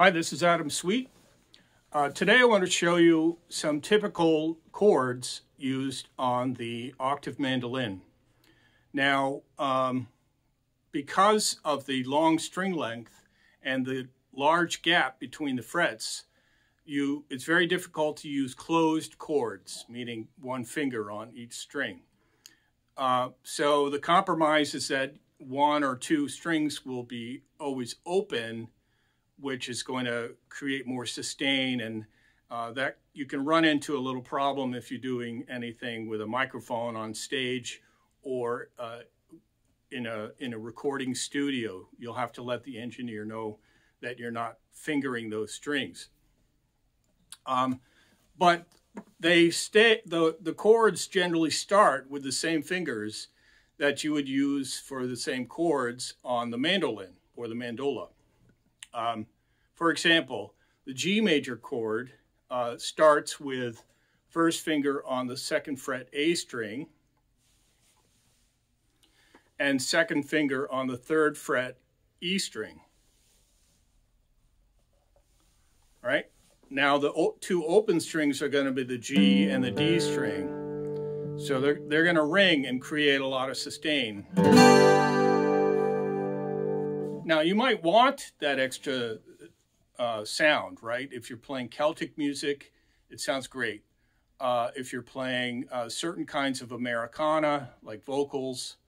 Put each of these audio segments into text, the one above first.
Hi, this is Adam Sweet. Uh, today I want to show you some typical chords used on the octave mandolin. Now, um, because of the long string length and the large gap between the frets, you it's very difficult to use closed chords, meaning one finger on each string. Uh, so the compromise is that one or two strings will be always open, which is going to create more sustain and uh, that you can run into a little problem if you're doing anything with a microphone on stage or uh, in a in a recording studio. You'll have to let the engineer know that you're not fingering those strings. Um, but they stay the the chords generally start with the same fingers that you would use for the same chords on the mandolin or the mandola. Um, for example, the G major chord uh, starts with first finger on the second fret A string and second finger on the third fret E string. All right? Now the two open strings are going to be the G and the D string. So they're, they're going to ring and create a lot of sustain. Now you might want that extra uh, sound, right? If you're playing Celtic music, it sounds great. Uh, if you're playing uh, certain kinds of Americana, like vocals,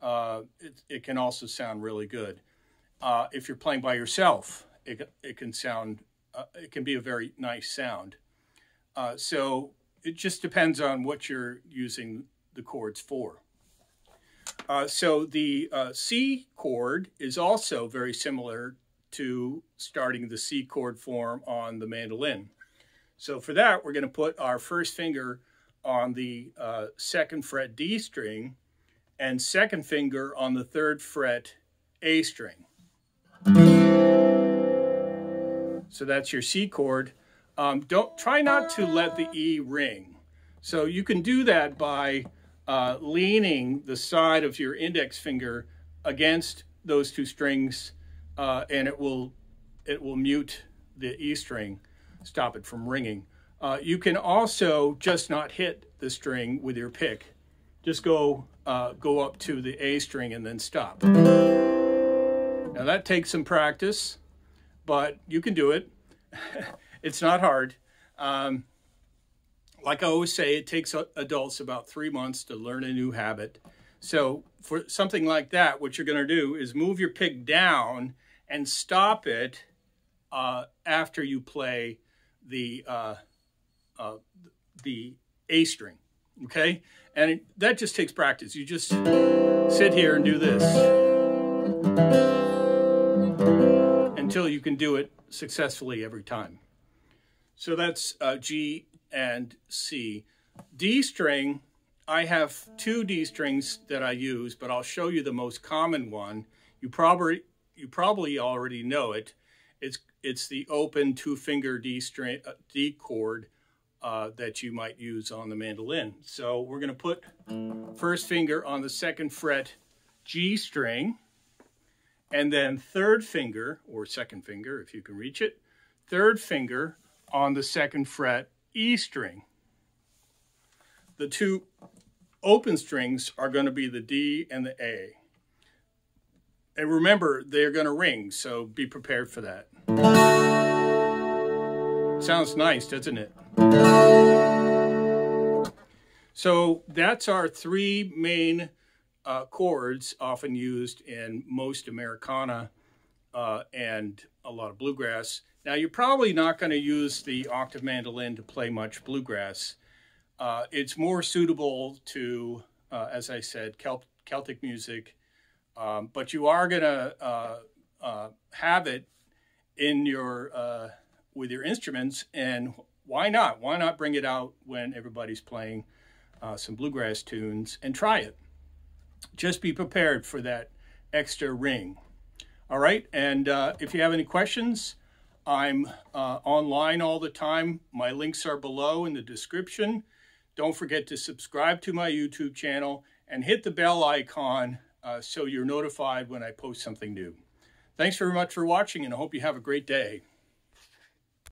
uh, it, it, can also sound really good. Uh, if you're playing by yourself, it, it can sound, uh, it can be a very nice sound. so it just depends on what you're using the chords for. Uh, so the uh, C chord is also very similar to starting the C chord form on the mandolin. So for that, we're going to put our first finger on the uh, second fret D string and second finger on the third fret A string. So that's your C chord. Um, don't try not to let the E ring. So you can do that by uh, leaning the side of your index finger against those two strings, uh, and it will it will mute the E string, stop it from ringing. Uh, you can also just not hit the string with your pick. Just go uh, go up to the A string and then stop. Now that takes some practice, but you can do it. it's not hard. Um, like I always say, it takes adults about three months to learn a new habit. So for something like that, what you're going to do is move your pick down and stop it uh, after you play the uh, uh, the A string. Okay, and it, that just takes practice. You just sit here and do this until you can do it successfully every time. So that's uh, G and C. D string, I have two D strings that I use, but I'll show you the most common one. You probably you probably already know it. It's it's the open two finger D string uh, D chord uh, that you might use on the mandolin. So we're going to put first finger on the second fret G string, and then third finger or second finger if you can reach it, third finger on the second fret E string. The two open strings are going to be the D and the A. And remember, they're going to ring, so be prepared for that. Sounds nice, doesn't it? So that's our three main uh, chords often used in most Americana uh, and a lot of bluegrass. Now, you're probably not going to use the octave mandolin to play much bluegrass. Uh, it's more suitable to, uh, as I said, Celt Celtic music, um, but you are going to uh, uh, have it in your uh, with your instruments, and why not? Why not bring it out when everybody's playing some bluegrass tunes and try it? Just be prepared for that extra ring. All right, and if you have any questions, I'm uh, online all the time. My links are below in the description. Don't forget to subscribe to my YouTube channel and hit the bell icon uh, so you're notified when I post something new. Thanks very much for watching and I hope you have a great day.